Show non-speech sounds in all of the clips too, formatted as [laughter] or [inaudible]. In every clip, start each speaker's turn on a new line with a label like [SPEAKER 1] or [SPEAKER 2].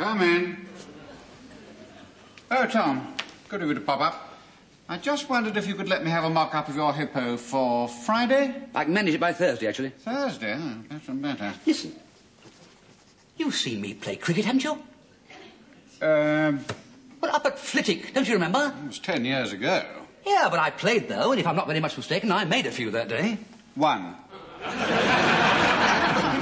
[SPEAKER 1] Come in. Oh, Tom, good of you to pop up. I just wondered if you could let me have a mock-up of your hippo for Friday?
[SPEAKER 2] I can manage it by Thursday, actually.
[SPEAKER 1] Thursday? Oh, and better.
[SPEAKER 2] Listen. You've seen me play cricket, haven't you?
[SPEAKER 1] Um,
[SPEAKER 2] Well, up at Flitwick, don't you remember?
[SPEAKER 1] it was ten years ago.
[SPEAKER 2] Yeah, but I played, though, and if I'm not very much mistaken, I made a few that day.
[SPEAKER 1] One. [laughs]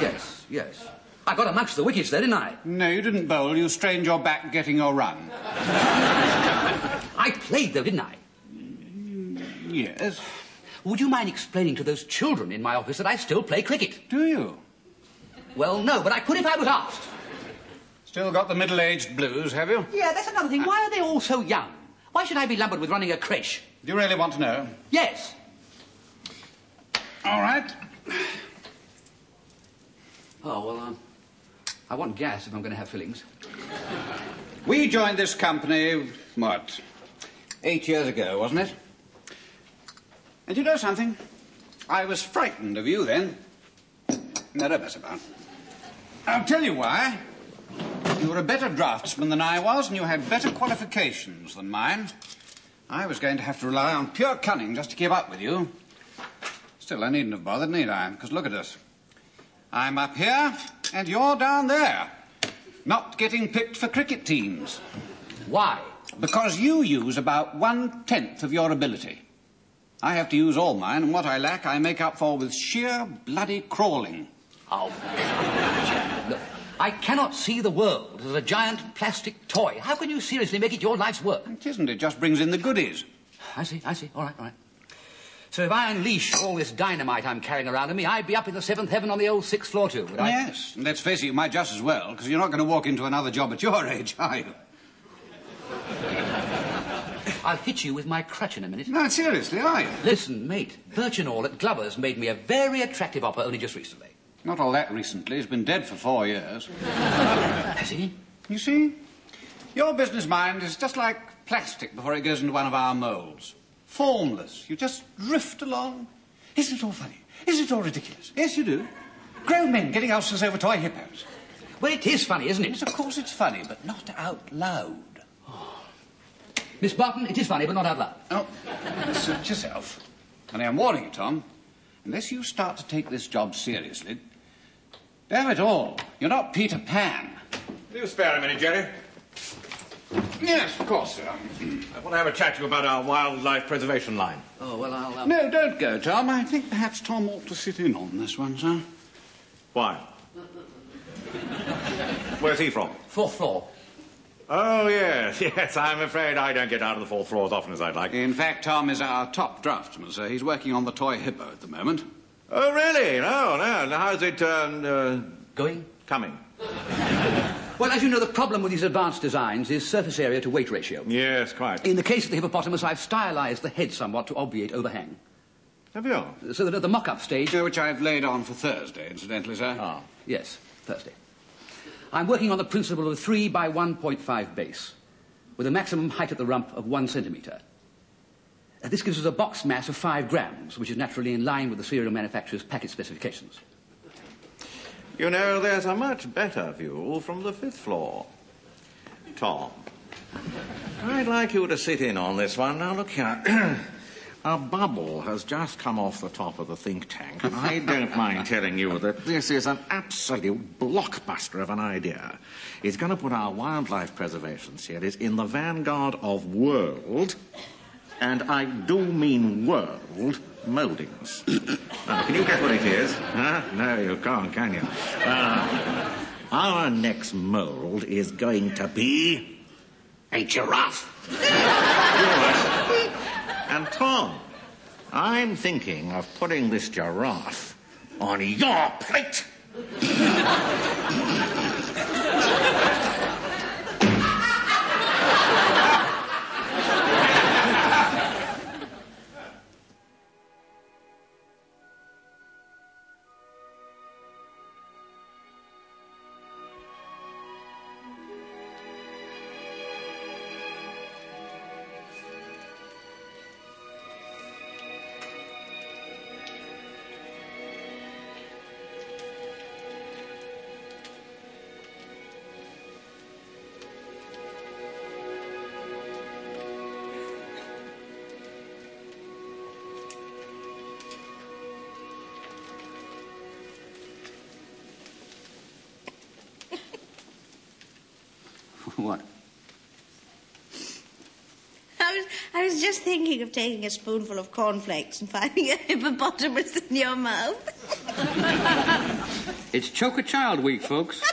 [SPEAKER 2] Yes, yes. I got amongst the wickets there, didn't I?
[SPEAKER 1] No, you didn't bowl. You strained your back getting your run. [laughs]
[SPEAKER 2] I played, though, didn't I?
[SPEAKER 1] Yes.
[SPEAKER 2] Would you mind explaining to those children in my office that I still play cricket?
[SPEAKER 1] Do you?
[SPEAKER 2] Well, no, but I could if I was asked.
[SPEAKER 1] Still got the middle-aged blues, have you?
[SPEAKER 2] Yeah, that's another thing. Why are they all so young? Why should I be lumbered with running a creche?
[SPEAKER 1] Do you really want to know?
[SPEAKER 2] Yes.
[SPEAKER 1] All right.
[SPEAKER 2] Oh, well, um, I want gas if I'm going to have fillings.
[SPEAKER 1] We joined this company, what, eight years ago, wasn't it? And you know something? I was frightened of you then. No, don't mess about. I'll tell you why. You were a better draftsman than I was, and you had better qualifications than mine. I was going to have to rely on pure cunning just to keep up with you. Still, I needn't have bothered, need I? Because look at us. I'm up here, and you're down there. Not getting picked for cricket teams.
[SPEAKER 2] Why?
[SPEAKER 1] Because you use about one tenth of your ability. I have to use all mine, and what I lack I make up for with sheer bloody crawling.
[SPEAKER 2] Oh, look, I cannot see the world as a giant plastic toy. How can you seriously make it your life's work?
[SPEAKER 1] It isn't, it just brings in the goodies.
[SPEAKER 2] I see, I see. All right, all right. So if I unleash all this dynamite I'm carrying around in me, I'd be up in the seventh heaven on the old sixth floor too, would I?
[SPEAKER 1] Yes, and let's face it, you might just as well, because you're not going to walk into another job at your [laughs] age, are you?
[SPEAKER 2] I'll hit you with my crutch in a minute.
[SPEAKER 1] No, seriously, are you?
[SPEAKER 2] Listen, mate, Birchinall at Glover's made me a very attractive offer only just recently.
[SPEAKER 1] Not all that recently. He's been dead for four years.
[SPEAKER 2] Has he?
[SPEAKER 1] You see, your business mind is just like plastic before it goes into one of our moulds. Formless. You just drift along. Isn't it all funny? Isn't it all ridiculous? Yes, you do. Grown men getting ulcers over toy hippos.
[SPEAKER 2] Well, it is funny, isn't
[SPEAKER 1] Yes,
[SPEAKER 2] it?
[SPEAKER 1] of course it's funny, but not out loud. Oh.
[SPEAKER 2] Miss Barton, it is funny, but not out loud.
[SPEAKER 1] Oh, suit yourself. And I'm warning you, Tom, unless you start to take this job seriously, damn it all, you're not Peter Pan.
[SPEAKER 3] Do you spare a minute, Jerry?
[SPEAKER 1] Yes, of course, sir.
[SPEAKER 3] I want to have a chat to you about our wildlife preservation line.
[SPEAKER 2] Oh, well, I'll... Um...
[SPEAKER 1] No, don't go, Tom. I think perhaps Tom ought to sit in on this one, sir.
[SPEAKER 3] Why? Where's he from?
[SPEAKER 2] Fourth floor.
[SPEAKER 3] Oh, yes, [laughs] yes. I'm afraid I don't get out of the fourth floor as often as I'd like.
[SPEAKER 1] In fact, Tom is our top draftsman, sir. He's working on the toy hippo at the moment.
[SPEAKER 3] Oh, really? No, no. How's it um, uh,
[SPEAKER 2] Going?
[SPEAKER 3] coming? [laughs]
[SPEAKER 2] Well, as you know, the problem with these advanced designs is surface area to weight ratio.
[SPEAKER 3] Yes, quite.
[SPEAKER 2] In the case of the hippopotamus, I've stylized the head somewhat to obviate overhang.
[SPEAKER 3] Have you?
[SPEAKER 2] So that at the mock-up stage...
[SPEAKER 1] Which I've laid on for Thursday, incidentally, sir.
[SPEAKER 3] Ah.
[SPEAKER 2] Yes, Thursday. I'm working on the principle of a 3 by 1.5 base, with a maximum height at the rump of 1 centimetre. Uh, This gives us a box mass of 5 grams, which is naturally in line with the cereal manufacturer's packet specifications.
[SPEAKER 3] You know, there's a much better view from the fifth floor. Tom, I'd like you to sit in on this one. Now, look here. [clears throat] A bubble has just come off the top of the think tank, and I don't mind telling you that this is an absolute blockbuster of an idea. It's going to put our wildlife preservation series in the vanguard of world, and I do mean world, mouldings. [coughs] Can you guess what it is? Huh? No, you can't, can you? Uh, our next mould is going to be a giraffe. and Tom, I'm thinking of putting this giraffe on your plate. [laughs]
[SPEAKER 2] what?
[SPEAKER 4] I was, I was just thinking of taking a spoonful of cornflakes and finding a hippopotamus in your mouth. [laughs]
[SPEAKER 2] It's Choke a Child Week, folks. [laughs]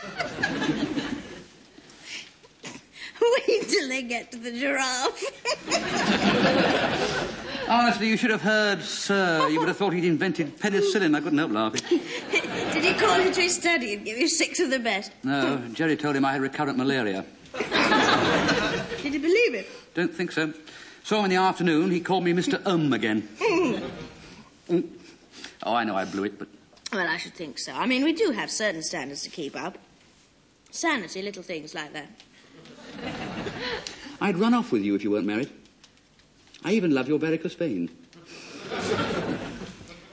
[SPEAKER 4] Wait till they get to the giraffe. [laughs]
[SPEAKER 2] Honestly, you should have heard, sir. You would have thought he'd invented penicillin. I couldn't help laughing.
[SPEAKER 4] Did he call you to his study and give you six of the best?
[SPEAKER 2] No, Jerry told him I had recurrent malaria. [laughs]
[SPEAKER 4] Did you believe it?
[SPEAKER 2] Don't think so. Saw him in the afternoon. He called me Mr. Um again. Mm. [laughs] Oh, I know I blew it, but
[SPEAKER 4] Well, I should think so. I mean, we do have certain standards to keep up. Sanity, little things like that. [laughs]
[SPEAKER 2] I'd run off with you if you weren't married. I even love your varicose vein.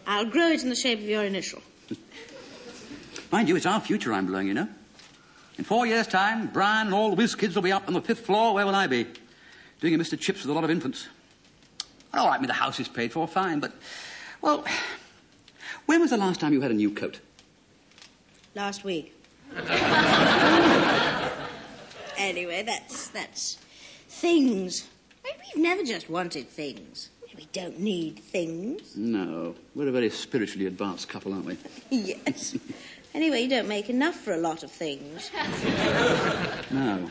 [SPEAKER 4] I'll grow it in the shape of your initial.
[SPEAKER 2] Mind you, it's our future I'm blowing, you know. In four years' time, Brian and all the whiz kids will be up on the fifth floor. Where will I be? Doing a Mr. Chips with a lot of infants. All right, I mean, the house is paid for, fine, but, well, when was the last time you had a new coat?
[SPEAKER 4] Last week. anyway, that's that's things. We've never just wanted things. We don't need things.
[SPEAKER 2] No, we're a very spiritually advanced couple, aren't we? [laughs]
[SPEAKER 4] yes. Anyway, you don't make enough for a lot of things. [laughs]
[SPEAKER 2] No.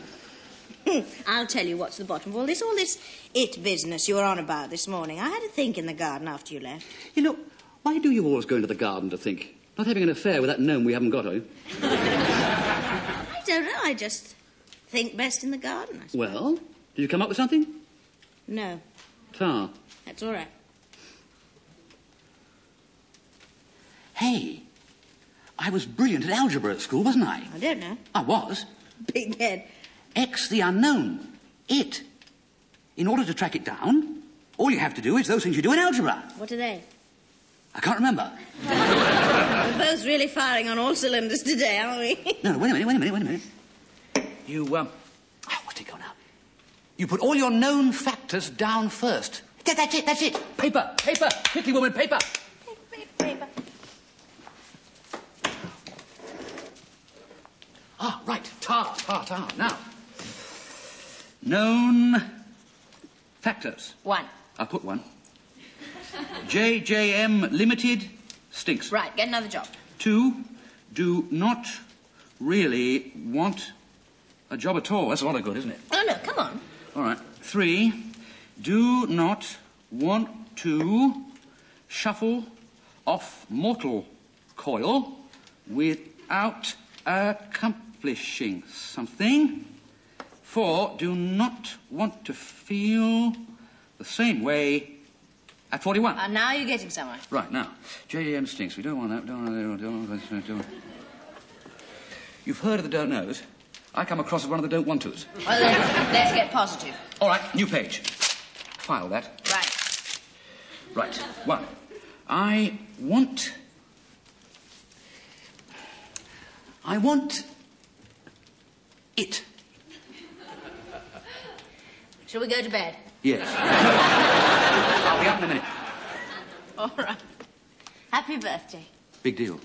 [SPEAKER 2] [clears throat]
[SPEAKER 4] I'll tell you what's the bottom of all this, all this it business you were on about this morning. I had a think in the garden after you left.
[SPEAKER 2] You know, why do you always go into the garden to think? Not having an affair with that gnome we haven't got, are you? [laughs]
[SPEAKER 4] I don't know. I just think best in the garden.
[SPEAKER 2] Well, did you come up with something?
[SPEAKER 4] No,
[SPEAKER 2] Tar.
[SPEAKER 4] that's all right.
[SPEAKER 2] Hey, I was brilliant at algebra at school, wasn't I?
[SPEAKER 4] I don't know.
[SPEAKER 2] I was.
[SPEAKER 4] Big head.
[SPEAKER 2] X the unknown. It. In order to track it down, all you have to do is those things you do in algebra.
[SPEAKER 4] What are they?
[SPEAKER 2] I can't remember. [laughs]
[SPEAKER 4] We're both really firing on all cylinders today, aren't we?
[SPEAKER 2] No, no, wait a minute, wait a minute, wait a minute. You, um, oh, what's it go now? You put all your known factors down first. That, that's it, that's it. Paper, paper, quickly, woman, paper.
[SPEAKER 4] Paper.
[SPEAKER 2] Ah, right, tar. Now, known factors.
[SPEAKER 4] One.
[SPEAKER 2] I'll put one. JJM Limited stinks.
[SPEAKER 4] Right, get another job.
[SPEAKER 2] Two, do not really want a job at all. That's a lot of good, isn't it?
[SPEAKER 4] Oh, no, come on.
[SPEAKER 2] All right. Three, do not want to shuffle off mortal coil without accomplishing something. Four, do not want to feel the same way at 41.
[SPEAKER 4] And now you're getting somewhere.
[SPEAKER 2] Right, now, JM stinks. We don't want that. Don't want that. Don't want that. Don't want that. You've heard of the don't knows. I come across as one of the don't want tos.
[SPEAKER 4] Well, then, let's get positive.
[SPEAKER 2] All right, new page. File that.
[SPEAKER 4] Right.
[SPEAKER 2] Right, one. I want. I want. It.
[SPEAKER 4] Shall we go to bed?
[SPEAKER 2] Yes. [laughs] I'll be up in a minute.
[SPEAKER 4] All right. Happy birthday.
[SPEAKER 2] Big deal.